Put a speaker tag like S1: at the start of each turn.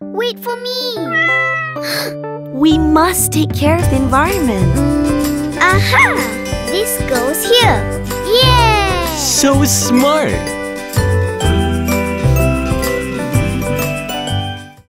S1: Wait for me.
S2: We must take care of the environment.
S1: Mm, aha! This goes here. Yeah!
S3: So smart!